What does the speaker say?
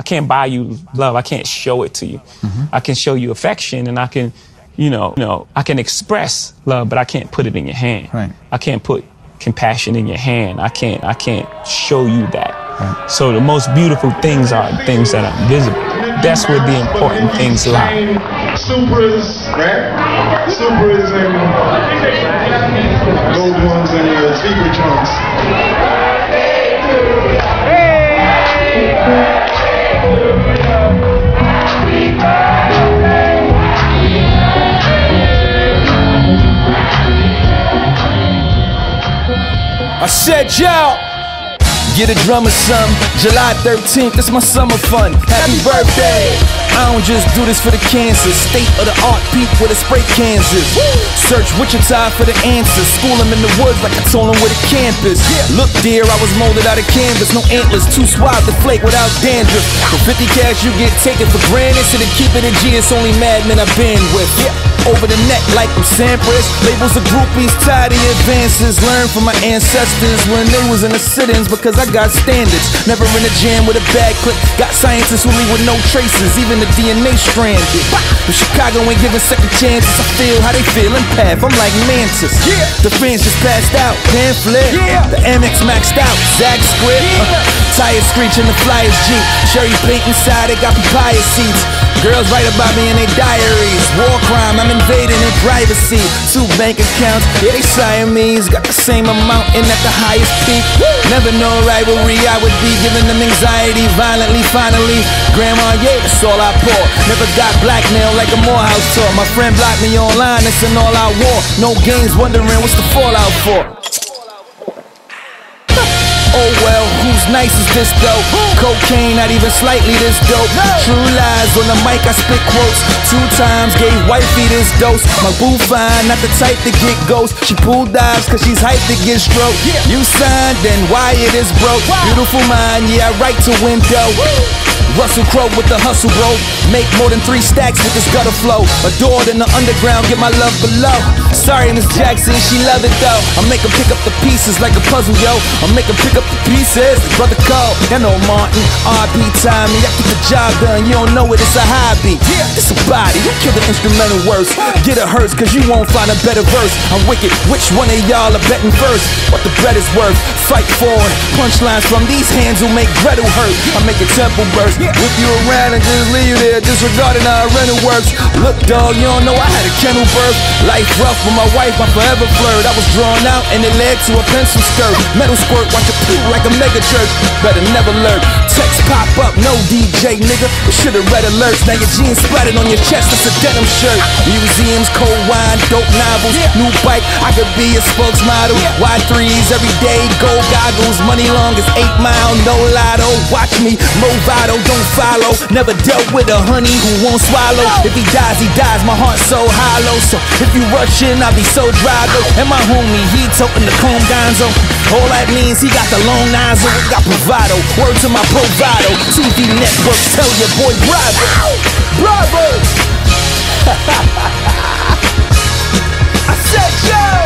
I can't buy you love. I can't show it to you. Mm-hmm. I can show you affection and I can, you know, you know, I can express love, but I can't put it in your hand. Right. I can't put compassion in your hand. I can't I can't show you that. Right. So the most beautiful things are things that are visible. That's where the important things lie. Supras, right? Supras and those ones and the zebra trunks. Said, yo, get a drummer some. July 13th, that's my summer fun. Happy birthday. I don't just do this for the cancer. State of the art peak with a spray Kansas. Search Wichita for the answers. School in the woods like I told them with a campus. Look, dear, I was molded out of canvas. No antlers, too suave to flake without dandruff. For 50 cash, you get taken for granted. So to keep it in G, it's only madmen I've been with. Over the neck like I'm Sampras. Labels of groupies, of advances. Learn from my ancestors when they was in the sit-ins because I got standards. Never in a jam with a bad click. Got scientists who leave with no traces, even the DNA stranded. But Chicago ain't giving second chances. I feel how they feel in path. I'm like Mantis. The fans just passed out. Pamphlet. The Amex maxed out. Zach script. Uh, tires screeching the flyers Jeep. Cherry paint inside. They got papaya seats. Girls write about me in their diaries. War crime, I'm invading their privacy. Two bank accounts, yeah, they Siamese. Got the same amount and at the highest peak. Never know rivalry, I would be giving them anxiety violently. Finally, grandma, yeah, that's all I pour. Never got blackmail like a Morehouse tour. My friend blocked me online, it's an all out war. No games, wondering what's the fallout for. Oh well, who's nice is this though? Cocaine, not even slightly this dope. True lies on the mic, I spit quotes. Two times gave wifey this dose. My boo fine, not the type to get ghost. She pull dives cause she's hyped to get stroke. You signed, then why it is broke. Beautiful mind, yeah, I write to window. Russell Crowe with the hustle, bro. Make more than three stacks with this gutter flow. Adored in the underground, get my love below. Sorry, Miss Jackson, she love it though. I make her pick up the pieces like a puzzle, yo. I make her pick up the pieces. Brother Cole, you know Martin, RP time, I get the job done. You don't know it, it's a hobby. Yeah. It's a body, you kill the instrumental worse. Get a hurts, cause you won't find a better verse. I'm wicked, which one of y'all are betting first? What the bread is worth, fight for it. Punchlines from these hands will make Gretel hurt. I make a temple burst. Whip you around and just leave you there, disregarding how rental works. Look, dog, you don't know I had a kennel birth. Life rough my wife, my forever flirt. I was drawn out and it led to a pencil skirt. Metal squirt, watch it poop like a mega. Better never lurk. Text pop up, no DJ, nigga. Should've read alerts. Now your jeans splattered on your chest, it's a denim shirt. Museums, cold wine, dope novels. New bike, I could be a spokesmodel. Y3s every day, gold goggles. Money long as 8 mile, no lotto. Watch me, Movado, don't follow. Never dealt with a honey who won't swallow. If he dies, he dies. My heart's so hollow. So if you rush in, I'll be so dry though. And my homie, he toting the comb gonzo. All that means he got the long nozzle. Got bravado. Word to my Colorado. TV networks tell your boy bravo, bravo. I said Yeah.